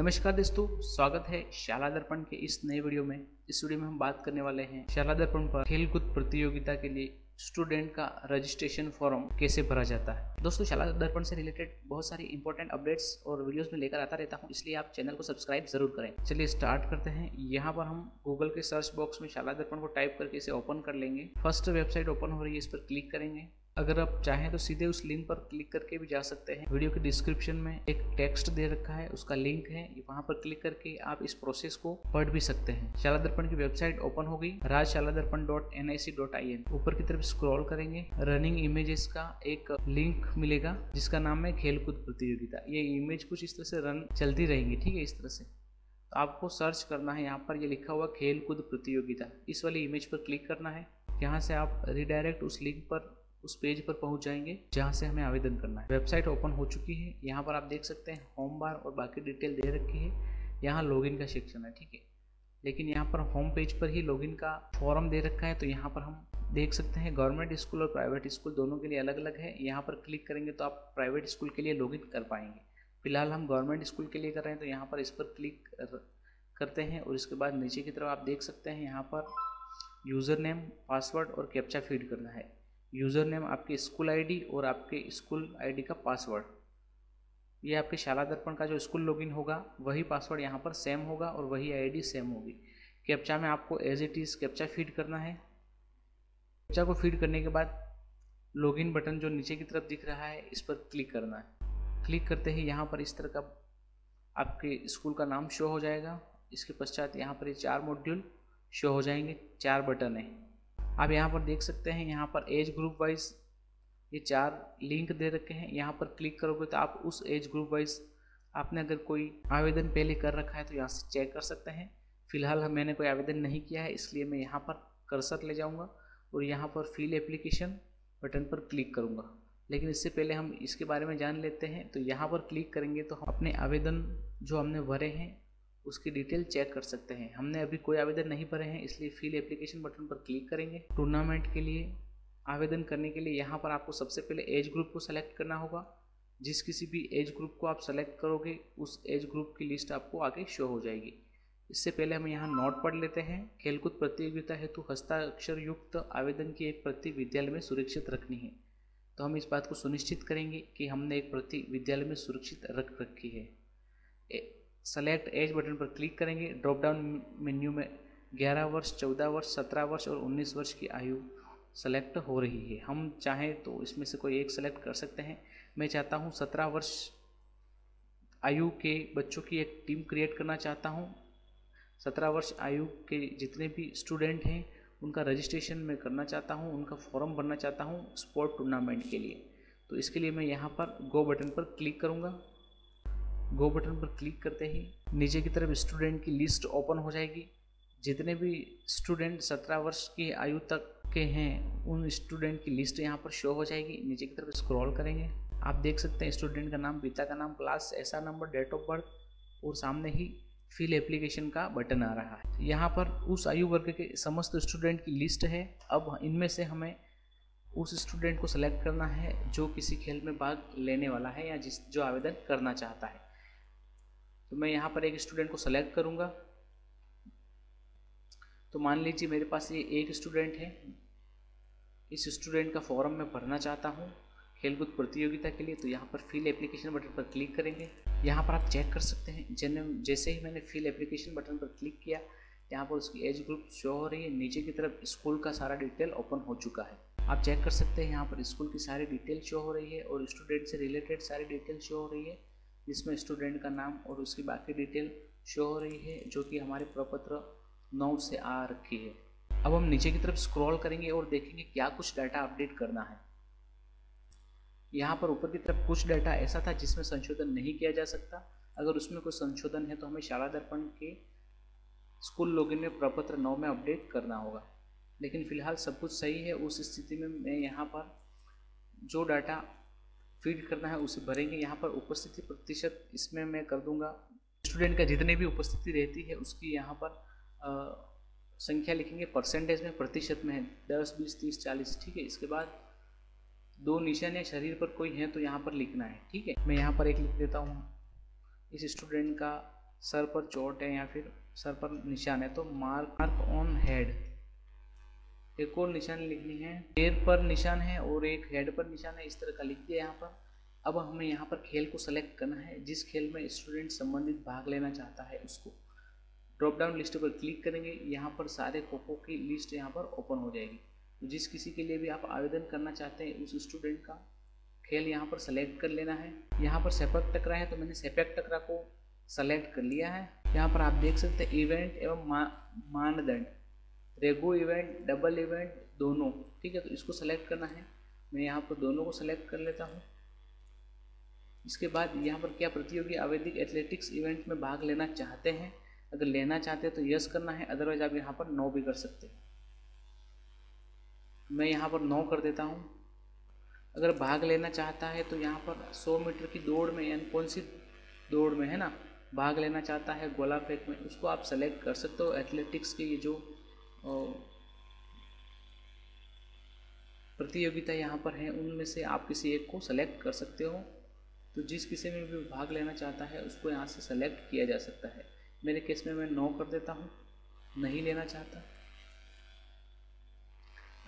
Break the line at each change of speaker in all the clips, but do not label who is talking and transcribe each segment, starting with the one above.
नमस्कार दोस्तों, स्वागत है शाला दर्पण के इस नए वीडियो में। इस वीडियो में हम बात करने वाले हैं शाला दर्पण पर खेलकूद प्रतियोगिता के लिए स्टूडेंट का रजिस्ट्रेशन फॉर्म कैसे भरा जाता है। दोस्तों शाला दर्पण से रिलेटेड बहुत सारी इंपॉर्टेंट अपडेट्स और वीडियोस में लेकर आता रहता हूँ, इसलिए आप चैनल को सब्सक्राइब ज़रूर करें। चलिए स्टार्ट करते हैं। यहाँ पर हम गूगल के सर्च बॉक्स में शाला दर्पण को टाइप करके इसे ओपन कर लेंगे। फ़र्स्ट वेबसाइट ओपन हो रही है, इस पर क्लिक करेंगे। अगर आप चाहें तो सीधे उस लिंक पर क्लिक करके भी जा सकते हैं। वीडियो के डिस्क्रिप्शन में एक टेक्स्ट दे रखा है, उसका लिंक है, वहाँ पर क्लिक करके आप इस प्रोसेस को पढ़ भी सकते हैं। शाला दर्पण की वेबसाइट ओपन हो गई, Rajshala Darpan dot N I C dot I N ऊपर की तरफ़ स्क्रॉल करेंगे, रनिंग इमेजेस का एक लिंक मिलेगा, जिसका नाम है खेलकूद प्रतियोगिता। ये इमेज कुछ इस तरह से रन चलती रहेंगी, ठीक है, इस तरह से। तो आपको सर्च करना है, यहाँ पर ये लिखा हुआ खेल कूद प्रतियोगिता। इस वाली इमेज पर क्लिक करना है, यहाँ से आप रिडायरेक्ट उस लिंक पर उस पेज पर पहुँच जाएँगे, जहाँ से हमें आवेदन करना है। वेबसाइट ओपन हो चुकी है, यहाँ पर आप देख सकते हैं होम बार और बाकी डिटेल दे रखी है। यहाँ लॉगिन का सेक्शन है, ठीक है? लेकिन यहाँ पर होम पेज पर ही लॉगिन का फॉर्म दे रखा है तो यहाँ पर हम देख सकते हैं गवर्नमेंट स्कूल और प्राइवेट स्कूल दोनों के लिए अलग अलग है। यहाँ पर क्लिक करेंगे तो आप प्राइवेट स्कूल के लिए लॉगिन कर पाएँगे। फ़िलहाल हम गवर्नमेंट स्कूल के लिए कर रहे हैं तो यहाँ पर इस पर क्लिक करते हैं और इसके बाद नीचे की तरफ़ आप देख सकते हैं, यहाँ पर यूज़र नेम पासवर्ड और कैप्चा फ़ीड करना है। यूज़र नेम आपके स्कूल आईडी और आपके स्कूल आईडी का पासवर्ड। ये आपके शाला दर्पण का जो स्कूल लॉगिन होगा, वही पासवर्ड यहाँ पर सेम होगा और वही आईडी सेम होगी। कैप्चा में आपको as it is captcha feed करना है। कैप्चा को फ़ीड करने के बाद लॉगिन बटन जो नीचे की तरफ़ दिख रहा है, इस पर क्लिक करना है। क्लिक करते ही यहाँ पर इस तरह का आपके स्कूल का नाम शो हो जाएगा। इसके पश्चात यहाँ पर ये चार मॉड्यूल शो हो जाएँगे, चार बटन। है आप यहाँ पर देख सकते हैं, यहाँ पर एज ग्रुप वाइज ये चार लिंक दे रखे हैं। यहाँ पर क्लिक करोगे तो आप उस एज ग्रुप वाइज आपने अगर कोई आवेदन पहले कर रखा है तो यहाँ से चेक कर सकते हैं। फ़िलहाल मैंने कोई आवेदन नहीं किया है, इसलिए मैं यहाँ पर कर्सर ले जाऊँगा और यहाँ पर फिल एप्लीकेशन बटन पर क्लिक करूँगा। लेकिन इससे पहले हम इसके बारे में जान लेते हैं तो यहाँ पर क्लिक करेंगे तो हम अपने आवेदन जो हमने भरे हैं उसकी डिटेल चेक कर सकते हैं। हमने अभी कोई आवेदन नहीं भरे हैं, इसलिए फील एप्लीकेशन बटन पर क्लिक करेंगे। टूर्नामेंट के लिए आवेदन करने के लिए यहाँ पर आपको सबसे पहले एज ग्रुप को सेलेक्ट करना होगा। जिस किसी भी एज ग्रुप को आप सेलेक्ट करोगे, उस एज ग्रुप की लिस्ट आपको आगे शो हो जाएगी। इससे पहले हम यहाँ नोट पढ़ लेते हैं। खेलकूद प्रतियोगिता हेतु हस्ताक्षर युक्त आवेदन की एक प्रति विद्यालय में सुरक्षित रखनी है। तो हम इस बात को सुनिश्चित करेंगे कि हमने एक प्रति विद्यालय में सुरक्षित रख रखी है। सेलेक्ट एज बटन पर क्लिक करेंगे। ड्रॉप डाउन मेन्यू में 11 वर्ष 14 वर्ष 17 वर्ष और 19 वर्ष की आयु सेलेक्ट हो रही है। हम चाहें तो इसमें से कोई एक सेलेक्ट कर सकते हैं। मैं चाहता हूँ 17 वर्ष आयु के बच्चों की एक टीम क्रिएट करना चाहता हूँ। 17 वर्ष आयु के जितने भी स्टूडेंट हैं, उनका रजिस्ट्रेशन मैं करना चाहता हूँ, उनका फॉर्म भरना चाहता हूँ स्पोर्ट टूर्नामेंट के लिए। तो इसके लिए मैं यहाँ पर गो बटन पर क्लिक करूँगा। गो बटन पर क्लिक करते ही नीचे की तरफ़ स्टूडेंट की लिस्ट ओपन हो जाएगी। जितने भी स्टूडेंट सत्रह वर्ष की आयु तक के हैं, उन स्टूडेंट की लिस्ट यहाँ पर शो हो जाएगी। नीचे की तरफ़ स्क्रॉल करेंगे। आप देख सकते हैं स्टूडेंट का नाम, पिता का नाम क्लास ऐसा नंबर डेट ऑफ़ बर्थ और सामने ही फिल एप्लीकेशन का बटन आ रहा है। यहाँ पर उस आयु वर्ग के समस्त स्टूडेंट की लिस्ट है। अब इनमें से हमें उस स्टूडेंट को सेलेक्ट करना है जो किसी खेल में भाग लेने वाला है या जिस, जो आवेदन करना चाहता है। तो मैं यहाँ पर एक स्टूडेंट को सेलेक्ट करूँगा। तो मान लीजिए मेरे पास ये एक स्टूडेंट है। इस स्टूडेंट का फॉर्म मैं भरना चाहता हूँ खेलकूद प्रतियोगिता के लिए। तो यहाँ पर फिल एप्लीकेशन बटन पर क्लिक करेंगे। यहाँ पर आप चेक कर सकते हैं। जन, जैसे ही मैंने फिल एप्लीकेशन बटन पर क्लिक किया, यहाँ पर उसकी एज ग्रुप शो हो रही है। नीचे की तरफ़ स्कूल का सारा डिटेल ओपन हो चुका है। आप चेक कर सकते हैं। यहाँ पर स्कूल की सारी डिटेल शो हो रही है और स्टूडेंट से रिलेटेड सारी डिटेल शो हो रही है। जिसमें स्टूडेंट का नाम और उसकी बाकी डिटेल शो हो रही है, जो कि हमारे प्रपत्र नौ से आ रखी है। अब हम नीचे की तरफ़ स्क्रॉल करेंगे और देखेंगे क्या कुछ डाटा अपडेट करना है। यहाँ पर ऊपर की तरफ़ कुछ डाटा ऐसा था जिसमें संशोधन नहीं किया जा सकता। अगर उसमें कोई संशोधन है तो हमें शाला दर्पण के स्कूल लॉगिन में प्रपत्र नौ में अपडेट करना होगा। लेकिन फ़िलहाल सब कुछ सही है, उस स्थिति में मैं यहाँ पर जो डाटा फ़ीड करना है उसे भरेंगे। यहाँ पर उपस्थिति प्रतिशत इसमें मैं कर दूँगा। स्टूडेंट का जितने भी उपस्थिति रहती है उसकी यहाँ पर आ, संख्या लिखेंगे। परसेंटेज में प्रतिशत में है। दस बीस तीस चालीस ठीक है? इसके बाद दो निशान या शरीर पर कोई है तो यहाँ पर लिखना है ठीक है? मैं यहाँ पर एक लिख देता हूँ। इस स्टूडेंट का सर पर चोट है या फिर सर पर निशान है तो मार्क मार्क ऑन हेड एक और निशान लिखनी है। पैर पर निशान है और एक हेड पर निशान है, इस तरह का लिख दिया यहाँ पर। अब हमें यहाँ पर खेल को सेलेक्ट करना है, जिस खेल में स्टूडेंट संबंधित भाग लेना चाहता है उसको। ड्रॉप डाउन लिस्ट पर क्लिक करेंगे, यहाँ पर सारे खो की लिस्ट यहाँ पर ओपन हो जाएगी। तो जिस किसी के लिए भी आप आवेदन करना चाहते हैं, उस स्टूडेंट का खेल यहाँ पर सेलेक्ट कर लेना है। यहाँ पर सेपक टकरा है तो मैंने सेपक टकरा को सेलेक्ट कर लिया है। यहाँ पर आप देख सकते हैं इवेंट एवं मानदंड। रेगो इवेंट, डबल इवेंट, दोनों। ठीक है तो इसको सेलेक्ट करना है। मैं यहाँ पर दोनों को सेलेक्ट कर लेता हूँ। इसके बाद यहाँ पर क्या प्रतियोगी आवेदिक एथलेटिक्स इवेंट में भाग लेना चाहते हैं? अगर लेना चाहते हैं तो यस करना है अदरवाइज़ आप यहाँ पर नो भी कर सकते हैं। मैं यहाँ पर नो कर देता हूँ। अगर भाग लेना चाहता है तो यहाँ पर 100 मीटर की दौड़ में, यानी कौन सी दौड़ में, है ना? भाग लेना चाहता है, गोला फेंक में, उसको आप सेलेक्ट कर सकते हो। एथलेटिक्स के ये जो प्रतियोगिता यहाँ पर है, उनमें से आप किसी एक को सेलेक्ट कर सकते हो। तो जिस किसी में भी भाग लेना चाहता है, उसको यहाँ से सेलेक्ट किया जा सकता है। मेरे केस में मैं नो कर देता हूँ, नहीं लेना चाहता।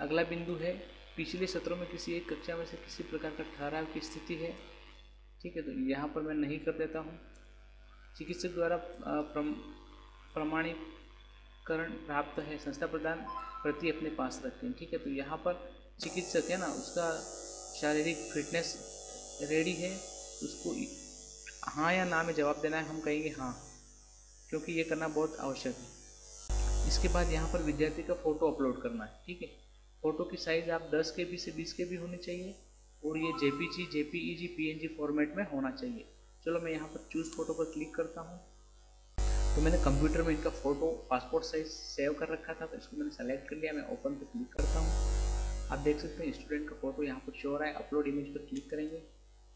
अगला बिंदु है, पिछले सत्रों में किसी एक कक्षा में से किसी प्रकार का ठहराव की स्थिति है। ठीक है तो यहाँ पर मैं नहीं कर देता हूँ। चिकित्सक द्वारा प्रमाणीकरण प्राप्त है, संस्था प्रदान प्रति अपने पास रखते हैं। ठीक है तो यहाँ पर चिकित्सक है ना, उसका शारीरिक फिटनेस रेडी है, उसको हाँ या ना में जवाब देना है, हम कहेंगे हाँ क्योंकि ये करना बहुत आवश्यक है। इसके बाद यहाँ पर विद्यार्थी का फ़ोटो अपलोड करना है, ठीक है। फ़ोटो की साइज़ आप 10 के बी से 20 के बी होनी चाहिए, और ये जेपीजी, जेपीईजी, पीएनजी फॉर्मेट में होना चाहिए। चलो, मैं यहाँ पर चूज़ फ़ोटो पर क्लिक करता हूँ। तो मैंने कंप्यूटर में इनका फ़ोटो पासपोर्ट साइज़ सेव कर रखा था तो इसको मैंने सेलेक्ट कर लिया, मैं ओपन पर क्लिक करता हूँ। आप देख सकते हैं स्टूडेंट का फ़ोटो यहाँ पर शो हो रहा है अपलोड इमेज पर क्लिक करेंगे।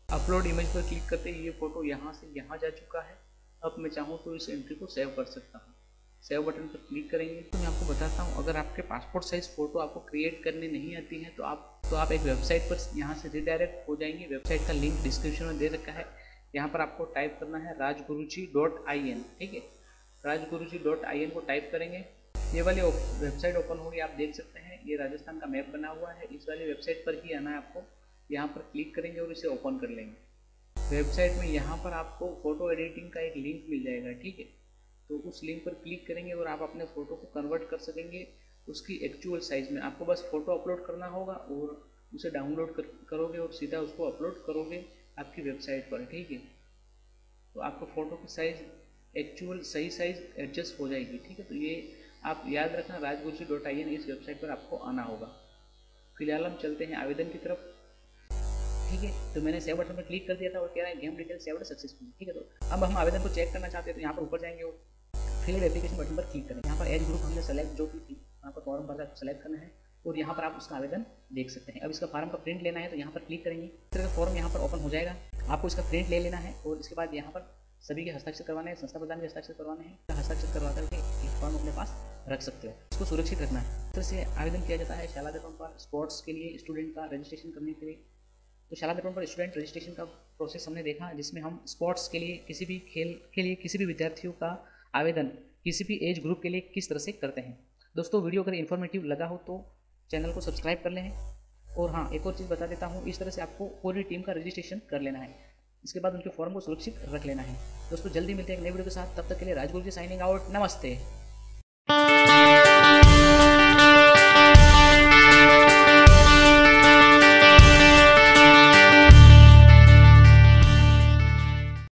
अपलोड इमेज पर क्लिक करते ही ये फ़ोटो यहाँ से यहाँ जा चुका है। अब मैं चाहूँ तो इस एंट्री को सेव कर सकता हूँ। सेव बटन पर क्लिक करेंगे। तो मैं आपको बताता हूँ, अगर आपके पासपोर्ट साइज़ फ़ोटो आपको क्रिएट करने नहीं आती है तो आप तो आप एक वेबसाइट पर यहाँ से रिडायरेक्ट हो जाएँगे। वेबसाइट का लिंक डिस्क्रिप्शन में दे रखा है। यहाँ पर आपको टाइप करना है राजगुरुजी डॉट आई एन ठीक है? Rajguru ji dot I N को टाइप करेंगे। ये वाली वेबसाइट ओपन होगी आप देख सकते हैं। ये राजस्थान का मैप बना हुआ है। इस वाली वेबसाइट पर ही आना है आपको। यहाँ पर क्लिक करेंगे और इसे ओपन कर लेंगे। वेबसाइट में यहाँ पर आपको फ़ोटो एडिटिंग का एक लिंक मिल जाएगा ठीक है? तो उस लिंक पर क्लिक करेंगे और आप अपने फ़ोटो को कन्वर्ट कर सकेंगे। उसकी एक्चुअल साइज़ में आपको बस फ़ोटो अपलोड करना होगा और उसे डाउनलोड कर, करोगे और सीधा उसको अपलोड करोगे आपकी वेबसाइट पर ठीक है? तो आपको फ़ोटो की साइज़ एक्चुअल सही साइज़ एडजस्ट हो जाएगी, ठीक है? तो ये आप याद रखना राजगुरु डॉट आई एन इस वेबसाइट पर आपको आना होगा। फ़िलहाल हम चलते हैं आवेदन की तरफ़। ठीक है? तो मैंने सेव बटन पर क्लिक कर दिया था और कह रहा है गेम डिटेल सेव सक्सेसफुल ठीक है तो अब हम आवेदन को चेक करना चाहते हैं तो यहाँ पर ऊपर जाएँगे और फिल एप्लीकेशन बटन पर क्लिक करें। यहाँ पर एज ग्रुप हमने सेलेक्ट जो भी थी पर फॉर्म भर सेलेक्ट करना है और यहाँ पर आप उसका आवेदन देख सकते हैं। अब इसका फॉर्म का प्रिंट लेना है तो यहाँ पर क्लिक करेंगे। का फॉर्म यहाँ पर ओपन हो जाएगा। आपको इसका प्रिंट ले लेना है और इसके बाद यहाँ पर सभी के हस्ताक्षर करवाने हैं, संस्था प्रधान के हस्ताक्षर करवाने हैं हस्ताक्षर करवा करके ये फॉर्म अपने पास रख सकते हो। इसको सुरक्षित रखना है। तरह से आवेदन किया जाता है शाला दर्पण पर स्पोर्ट्स के लिए स्टूडेंट का रजिस्ट्रेशन करने के लिए। तो शाला दर्पण पर स्टूडेंट रजिस्ट्रेशन का प्रोसेस हमने देखा, जिसमें हम स्पोर्ट्स के लिए किसी भी खेल, के लिए किसी भी विद्यार्थियों का आवेदन किसी भी एज ग्रुप के लिए किस तरह से करते हैं। दोस्तों वीडियो अगर इन्फॉर्मेटिव लगा हो तो चैनल को सब्सक्राइब कर लें। और हाँ एक और चीज़ बता देता हूँ, इस तरह से आपको पूरी टीम का रजिस्ट्रेशन कर लेना है। इसके बाद उनके फॉर्म को सुरक्षित रख लेना है। दोस्तों, जल्दी मिलते हैं एक नए वीडियो के साथ। तब तक के लिए राजगुरु जी साइनिंग आउट नमस्ते।